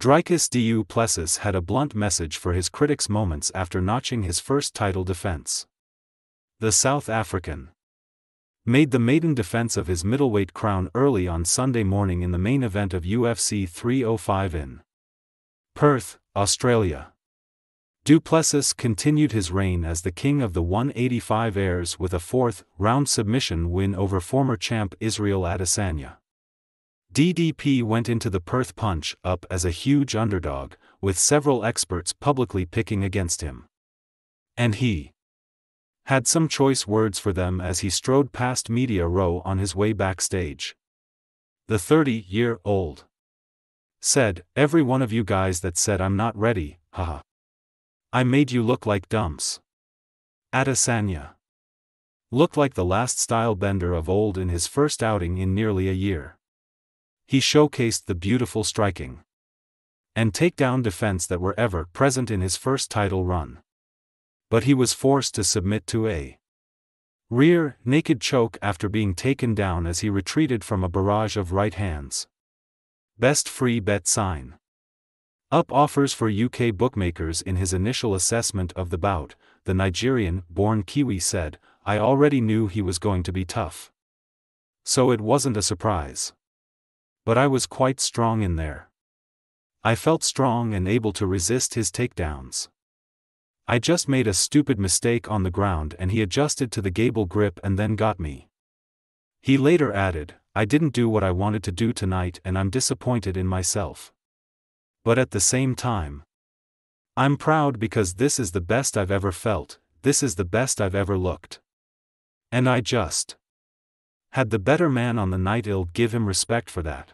Dricus du Plessis had a blunt message for his critics moments after notching his first title defense. The South African made the maiden defense of his middleweight crown early on Sunday morning in the main event of UFC 305 in Perth, Australia. Du Plessis continued his reign as the king of the 185ers with a fourth round submission win over former champ Israel Adesanya. DDP went into the Perth punch up as a huge underdog, with several experts publicly picking against him. And he had some choice words for them as he strode past Media Row on his way backstage. The 30 year old said, Every one of you guys that said I'm not ready, haha. I made you look like dumps. Adesanya looked like the last Stylebender of old in his first outing in nearly a year. He showcased the beautiful striking and takedown defense that were ever present in his first title run. But he was forced to submit to a rear naked choke after being taken down as he retreated from a barrage of right hands. Best free bet sign. Up offers for UK bookmakers in his initial assessment of the bout, the Nigerian born Kiwi said, I already knew he was going to be tough. So it wasn't a surprise. But I was quite strong in there. I felt strong and able to resist his takedowns. I just made a stupid mistake on the ground and he adjusted to the gable grip and then got me. He later added, I didn't do what I wanted to do tonight and I'm disappointed in myself but at the same time. I'm proud because this is the best I've ever felt, this is the best I've ever looked. And I just had the better man on the night ill give him respect for that.